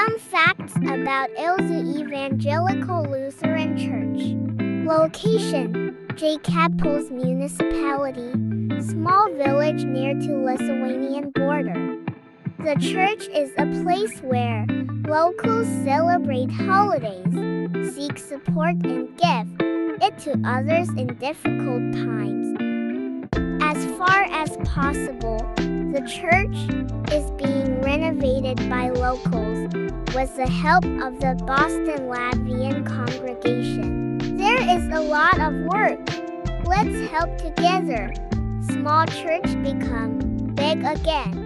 Some facts about Ilzu Evangelical Lutheran Church. Location Jēkabpils Municipality, small village near to Lithuanian border. The church is a place where locals celebrate holidays, seek support and give it to others in difficult times. As far as possible, the church is being renovated by locals with the help of the Boston Latvian congregation. There is a lot of work. Let's help together. Small church become big again.